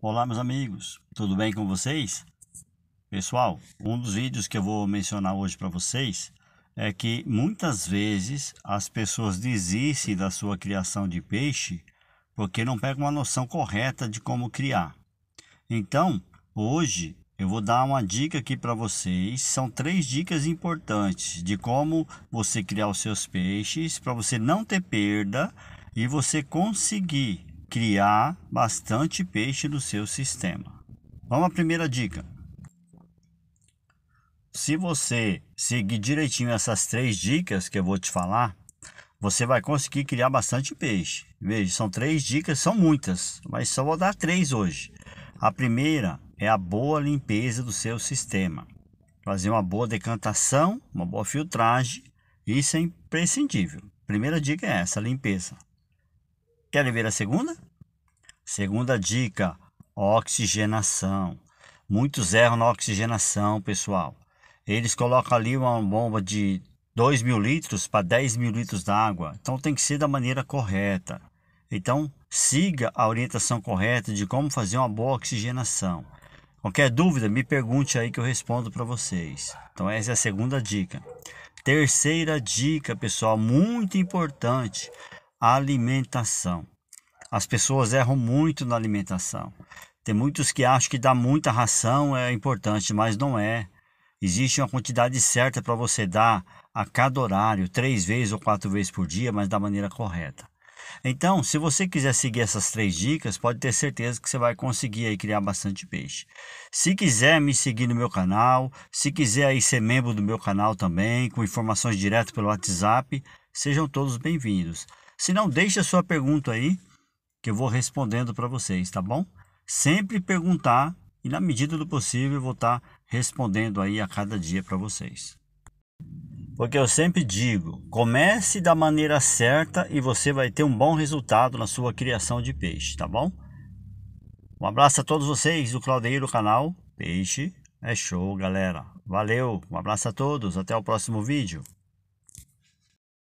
Olá meus amigos, tudo bem com vocês? Pessoal, um dos vídeos que eu vou mencionar hoje para vocês é que muitas vezes as pessoas desistem da sua criação de peixe porque não pegam uma noção correta de como criar. Então, hoje eu vou dar uma dica aqui para vocês. São três dicas importantes de como você criar os seus peixes para você não ter perda e você conseguir criar bastante peixe no seu sistema. Vamos à primeira dica. Se você seguir direitinho essas três dicas que eu vou te falar, você vai conseguir criar bastante peixe. Veja, são três dicas, são muitas, mas só vou dar três hoje. A primeira é a boa limpeza do seu sistema. Fazer uma boa decantação, uma boa filtragem, isso é imprescindível. Primeira dica é essa, limpeza. Querem ver a segunda? Segunda dica, oxigenação. Muitos erram na oxigenação, pessoal. Eles colocam ali uma bomba de 2 mil litros para 10 mil litros d'água. Então tem que ser da maneira correta. Então siga a orientação correta de como fazer uma boa oxigenação. Qualquer dúvida, me pergunte aí que eu respondo para vocês. Então essa é a segunda dica. Terceira dica, pessoal, muito importante alimentação. As pessoas erram muito na alimentação. Tem muitos que acham que dar muita ração é importante, mas não é. Existe uma quantidade certa para você dar a cada horário, três vezes ou quatro vezes por dia, mas da maneira correta. Então, se você quiser seguir essas três dicas, pode ter certeza que você vai conseguir aí criar bastante peixe. Se quiser me seguir no meu canal, se quiser aí ser membro do meu canal também, com informações direto pelo WhatsApp, sejam todos bem-vindos. Se não, deixe a sua pergunta aí, que eu vou respondendo para vocês, tá bom? Sempre perguntar e na medida do possível eu vou estar tá respondendo aí a cada dia para vocês. Porque eu sempre digo, comece da maneira certa e você vai ter um bom resultado na sua criação de peixe, tá bom? Um abraço a todos vocês do Claudeiro canal Peixe é Show, galera. Valeu, um abraço a todos, até o próximo vídeo.